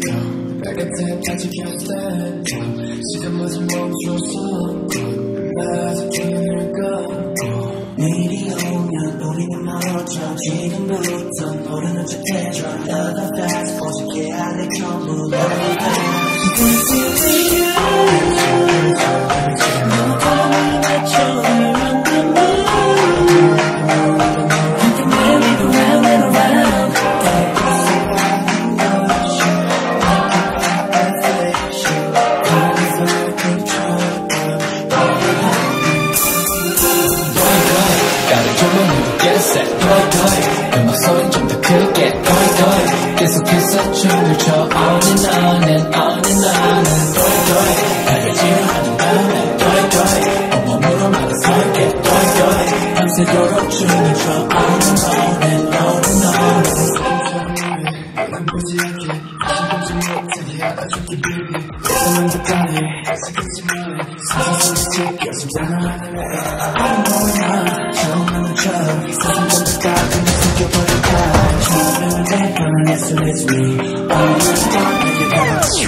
빨간 색까지 켰대 지금 무슨 멈췄어 나 아직 기울까 내일이 오면 우리는 멀어져 지금부터 모르는 척 해줘 Love and fast 어저께 안에 전부 너를 다 해보겠어 더이 더이 음악 소리 좀 더 크게 더이 더이 계속해서 춤을 춰 On and on and on and on and 더이 더이 달려지려 하는 밤에 더이 더이 온몸으로 막아설게 더이 더이 밤새도록 춤을 춰 On and on and on and on 난 보지 않게 아직 보지 못하게 안아줄게 baby 내가 먼저 가네 sakı지만 사선 속에 계속 단어하는 애 unless it is me. I'm just talking to dance.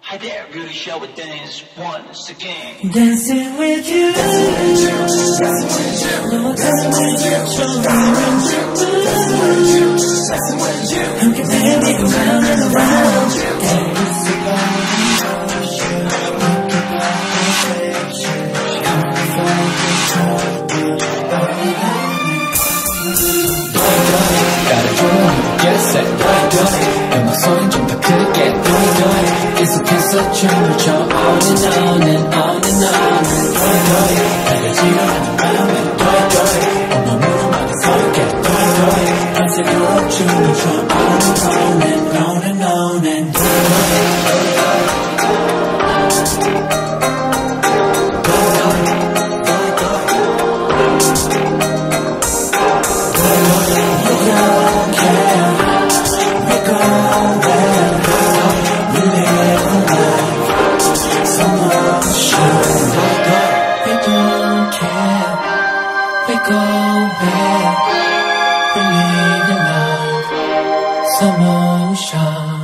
Hi there, beauty show with Dennis once again. Dancing with you, dancing with you, dancing with you, dancing with you, dancing with you, dancing with you, dancing with you. 계속해서 춤을 춰 On and on and on and on go back. Believe in love. Some motion.